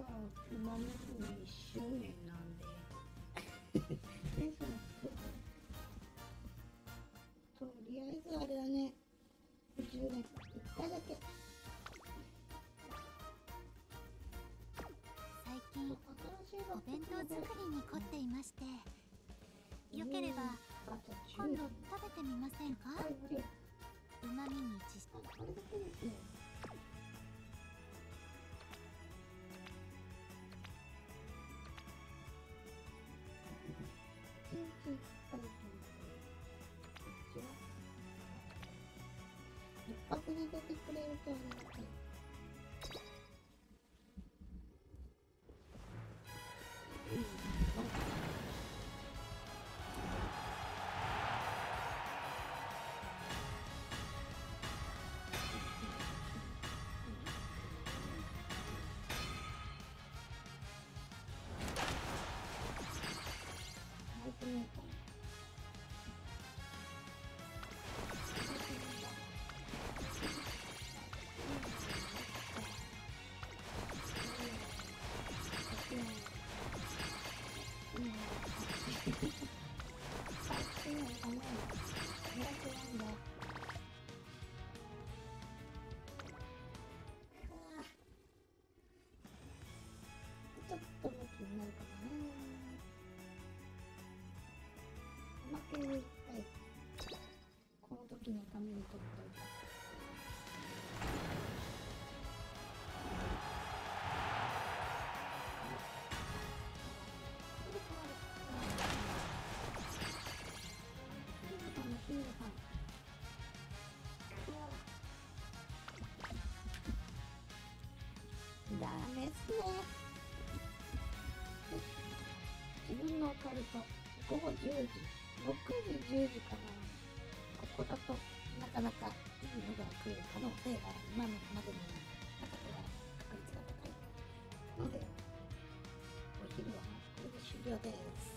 はまもなく1周年なんでとりあえずあれだね10年1回だけ最近お弁当作りに凝っていましてよければ今度食べてみませんか？はい無理うまみに実一発ですね一日一回と一は一泊に出てくれるとありがたいちょっとムキになるかなおまけを一回この時のために取っておいたダメっすね自分のオカルト午後10時6時10時かなここだとなかなかいいのが来る可能性が今までになかった確率が高いのでお昼はこれで終了です。